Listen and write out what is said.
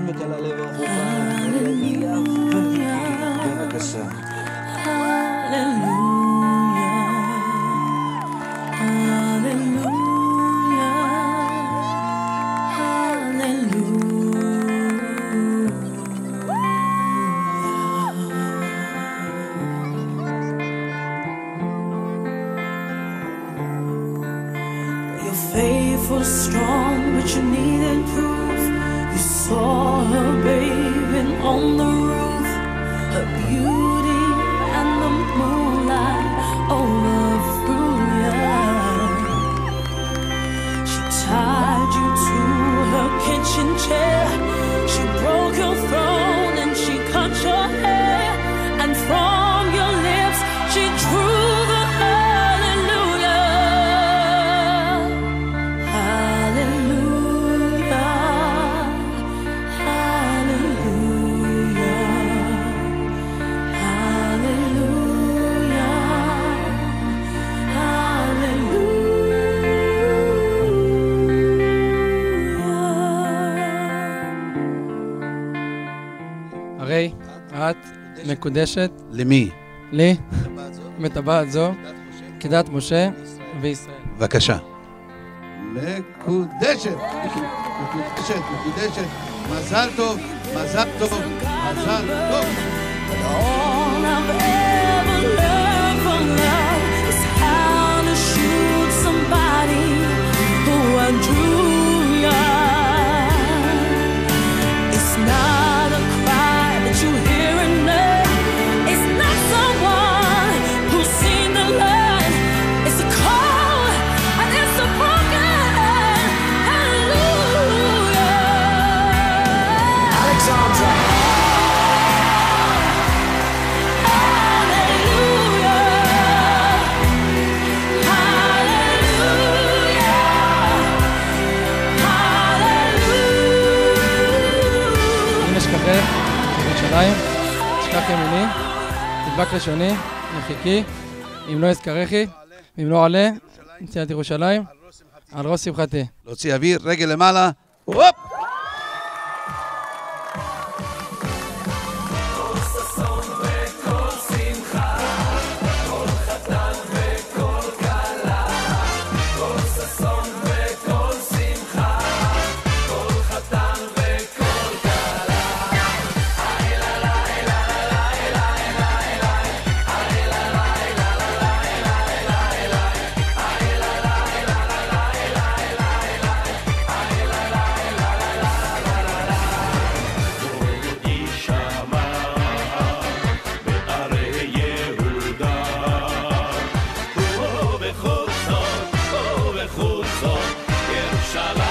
Mtazame kalalewa hubani Haleluya Bebekasa You're faithful, strong, but you needed proof. You saw her bathing on the roof, her beauty הרי את מקודשת למי? לי בטבעת זו כדת משה וישראל. בבקשה. מקודשת, מקודשת, מקודשת. מזל טוב, מזל טוב, מזל טוב. ירושלים, תשכח ימיני, תדבק לשוני, מחיקי, אם לא אזכרכי, ואם לא עלה, נציאת ירושלים, על ראש שמחתי. להוציא אוויר, רגל למעלה. הופ! Shalom.